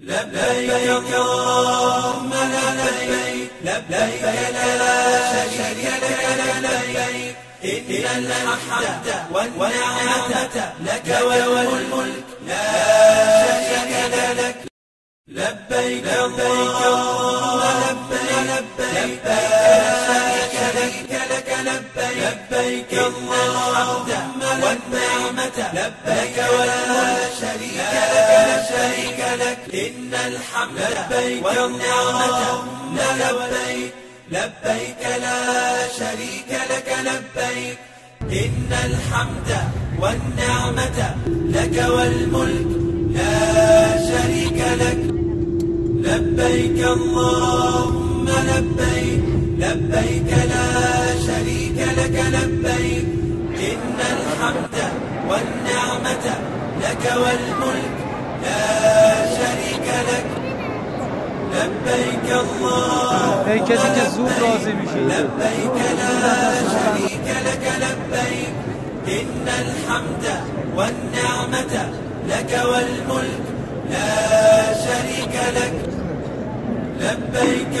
لبيك اللهم لبيك لبيك لا شريك لك لبيك إن الحمد لك والملك لا شريك لك لبيك لبيك لبيك لا شريك لك لبيك لبيك اللهم والنعمة لبيك ولا شريك لك لا شريك لك. إن الحمد لبيك والنعمة لبيك لبيك لا شريك لك لبيك. إن الحمد والنعمة لك والملك لا شريك لك. لبيك اللهم لبيك لبيك لا شريك لك لبيك. إن الحمد والنعمة لك والملك. لا شريك لك. لبيك şey. لبيك لا شريك لك لبيك. إن الحمد والنعمة لك والملك. لا شريك لك. لبيك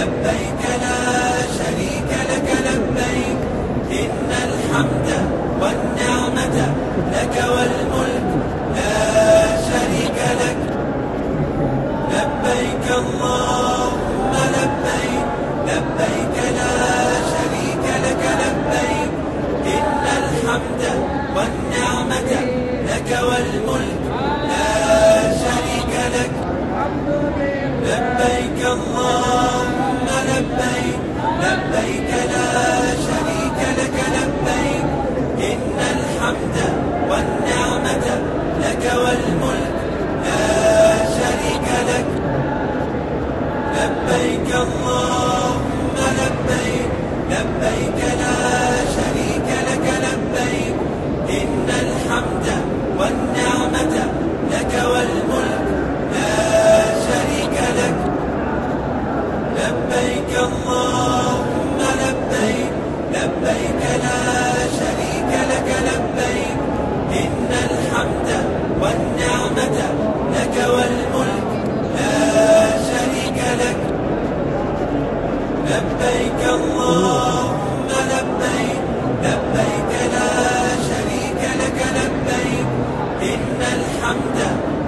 لبيك لبيك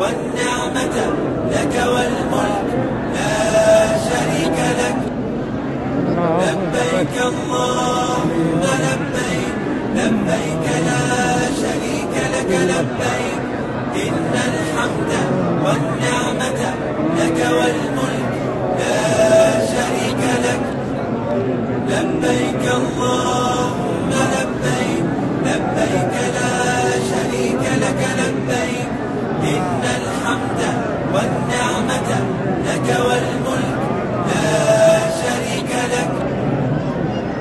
والنعمة لك والملك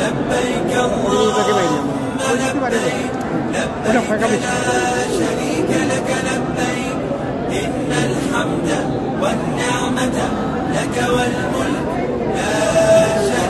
لبيك اللهم لبيك لبيك شريك لك لبيك إن الحمد والنعمة لك والملك لا شريك